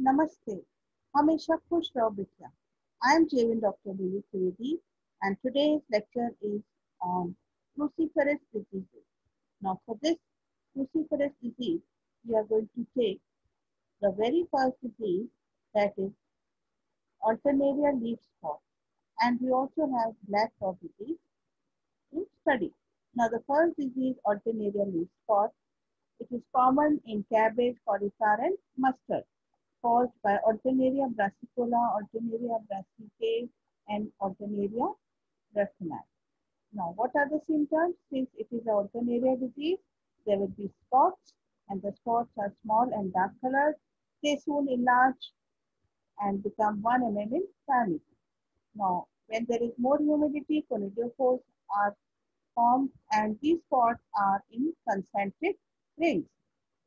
Namaste. Hamisha Khush Rao Bitya. I am Jevin Dr. Lily Trivedi and today's lecture is on cruciferous diseases. Now for this cruciferous disease, we are going to take the very first disease that is alternaria leaf spot and we also have black spot disease to study. Now the first disease alternaria leaf spot, it is common in cabbage, cauliflower and mustard caused by Alternaria brassicicola, Alternaria brassicae, and Alternaria racinae. Now, what are the symptoms? Since it is an Alternaria disease, there will be spots, and the spots are small and dark colored. They soon enlarge and become 1 mm in diameter. Now, when there is more humidity, conidiophores are formed, and these spots are in concentric rings.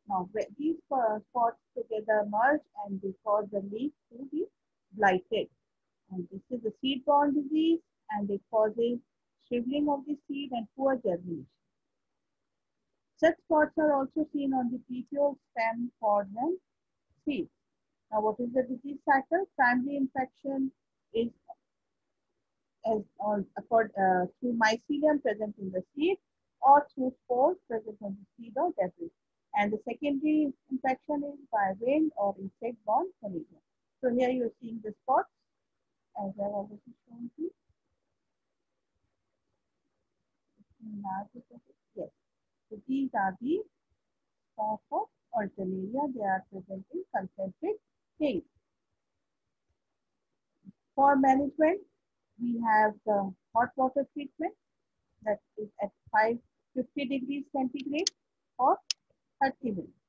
Now, these spots together merge and they cause the leaf to be blighted. And this is a seed-borne disease and it causes shriveling of the seed and poor germination. Such spots are also seen on the petiole, stem, pods, and seeds. Now, what is the disease cycle? Primary infection is as on, uh, through mycelium present in the seed or through spores present on the seed or debris. And the secondary infection is by wind or insect-borne. So here you're seeing the spots as I've already shown you. Yes. So these are the spots of alternaria. They are present in concentric rings. For management, we have the hot water treatment that is at 550 degrees centigrade for 30 minutes.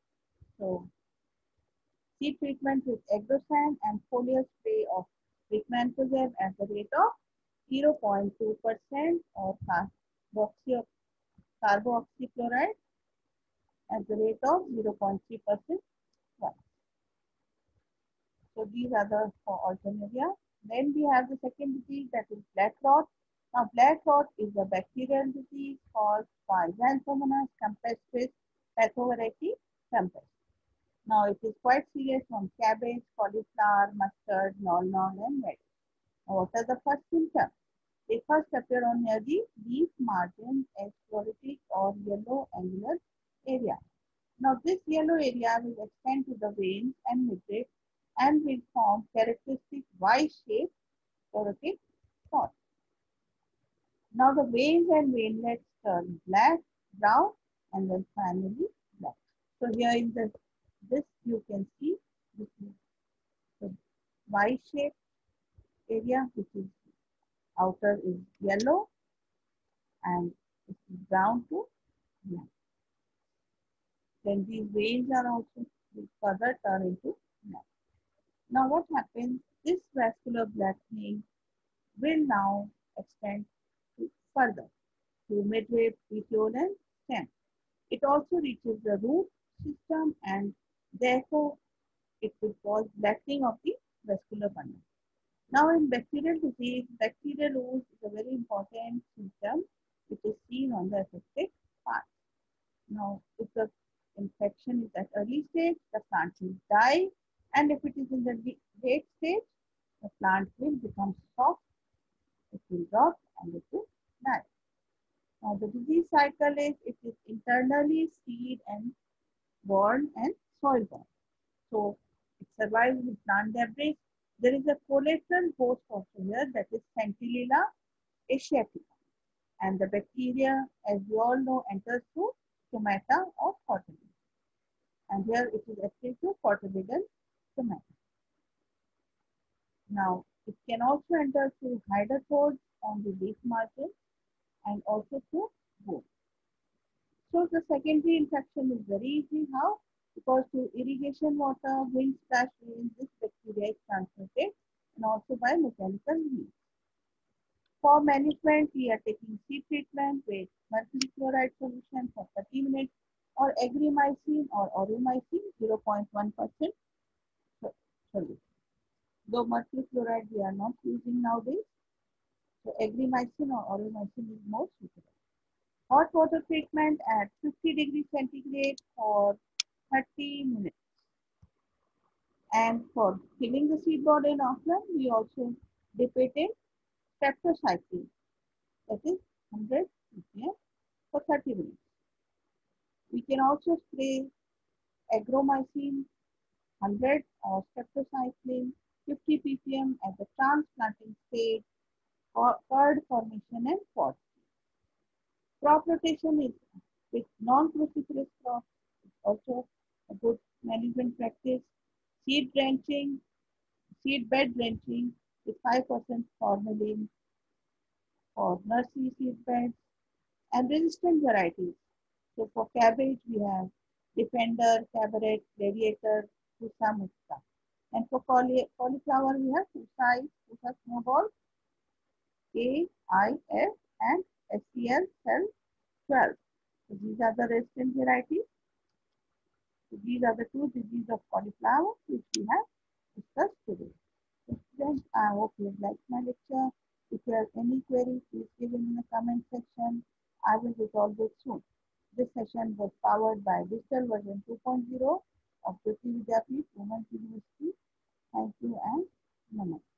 Seed treatment with agrosan and foliar spray of vicmankozeb at the rate of 0.2% or carboxy, copper oxychloride at the rate of 0.3% So these are the for. Then we have the second disease that is black rot. Now black rot is a bacterial disease caused by Xanthomonas campestris Pathovariety tempest. Now it is quite serious on cabbage, cauliflower, mustard, nolnon, and. Now what are the first symptoms? They first appear on near the leaf margin as or yellow angular area. Now this yellow area will extend to the veins and midrib and will form characteristic Y-shaped chlorotic spots. Now the veins and veinlets turn black, brown, and then finally black. So here in the this you can see this is the Y shaped area which is outer is yellow and it is brown to black. Then these veins are also further turn into black. Now what happens? This vascular blackening will now extend to further to midrib, petiole and stem. It also reaches the root system and therefore it will cause blackening of the vascular bundle. Now in bacterial disease, bacterial ooze is a very important symptom which is seen on the affected part. Now if the infection is at early stage, the plant will die and if it is in the late stage, the plant will become soft, it will rot and it will die. Now the disease cycle is it is internally seed and born and soil. So it survives with plant debris. There is a collateral host also here that is Centella asiatica. And the bacteria, as you all know, enters through stomata of cotyledon. And here it is active to cotyledon stomata. Now, it can also enter through hydathodes on the leaf margin and also through bone. So the secondary infection is very easy. How? Because to irrigation water, wind splash rain, this bacteria is transmitted and also by mechanical means. For management, we are taking seed treatment with mercury chloride solution for 30 minutes or agromycin or aureomycin 0.1% solution. Though mercury chloride we are not using nowadays, so agromycin or aureomycin is more suitable. Hot water treatment at 50 degrees centigrade for 30 minutes. And for killing the seed board in offline, we also depicted tetracycline, that is 100 ppm for 30 minutes. We can also spray agromycin 100 or streptocycline 50 ppm at the transplanting stage for curd formation and pot. Crop rotation is with non-cruciferous crops also a good management practice. Seed drenching, seed bed drenching with 5% formalin for nursery seed beds and resistant varieties. So for cabbage, we have Defender, Cabaret, Gladiator, Pusa Mukta. And for cauli cauliflower, we have Pusa, Pusa Snowball, A, I, F, and SCL cell 12. So these are the resistant varieties. These are the two diseases of cauliflower which we have discussed today. So friends, I hope you have liked my lecture. If you have any queries, please give them in the comment section. I will resolve it soon. This session was powered by digital version 2.0 of the Vidyapeeth, Women's University. Thank you and namaste.